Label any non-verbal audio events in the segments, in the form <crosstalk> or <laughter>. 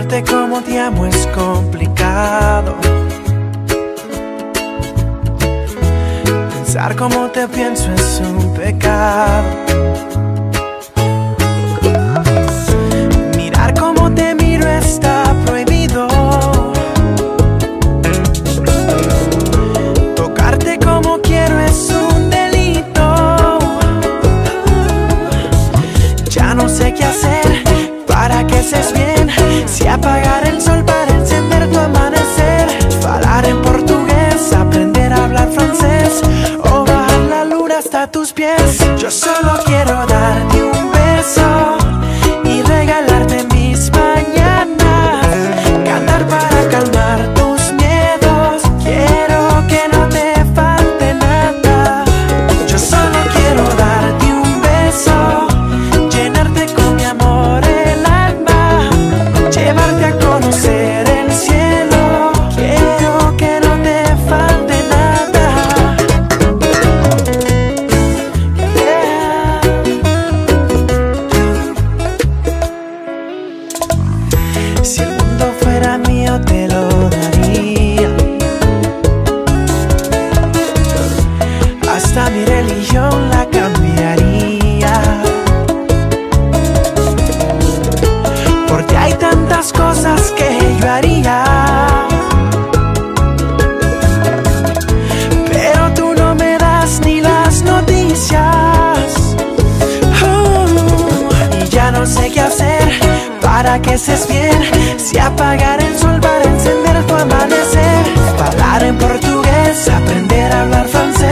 Amarte como te amo es complicado. Pensar como te pienso es un pecado. tus. Yo solo no sé qué hacer para que estés bien. Si apagar el sol para encender tu amanecer, hablar en portugués, aprender a hablar francés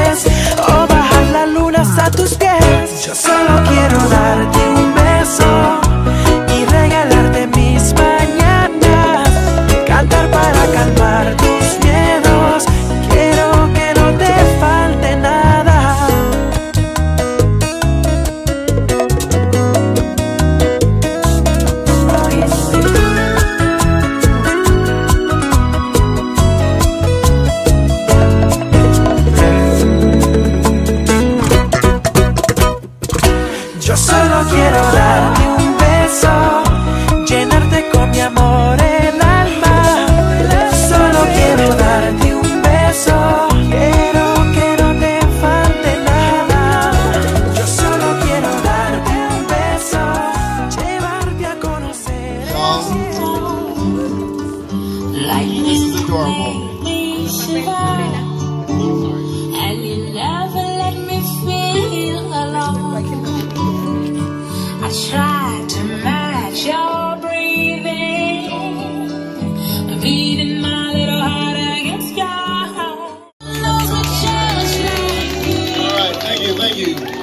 you.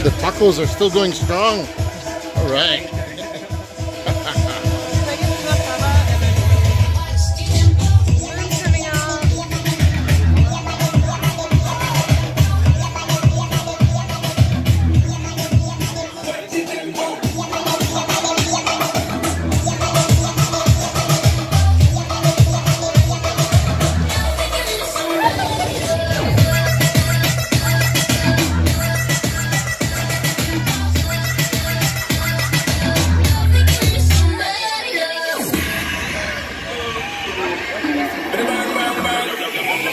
The tacos are still going strong. All right. <laughs>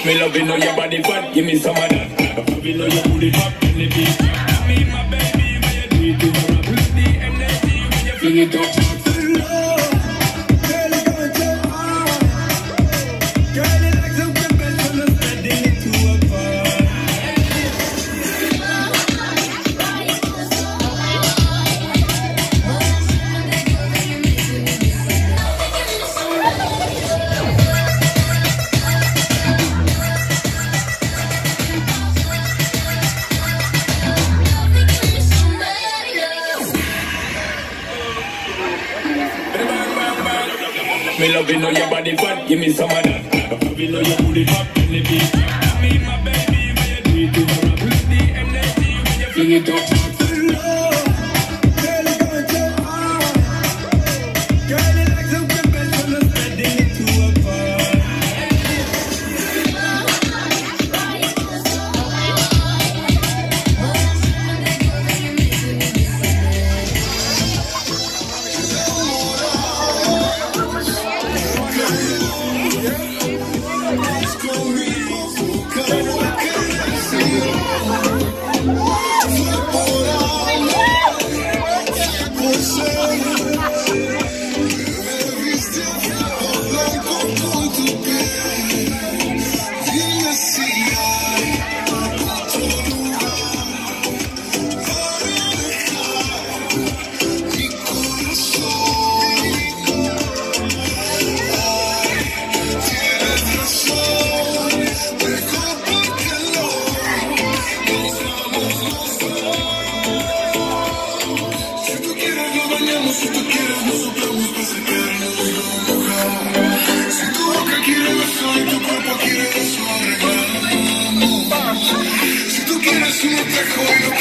Me loving on your body fat, give me some of that. Loving on your booty pop in the beat. Me my baby, when you do it to me, rub the energy when you fling it up. Me loving on your body fat, give me some of that. Loving on your booty pop in the beat. Me my baby, when you do it to me, rub the energy when you fling it up. Me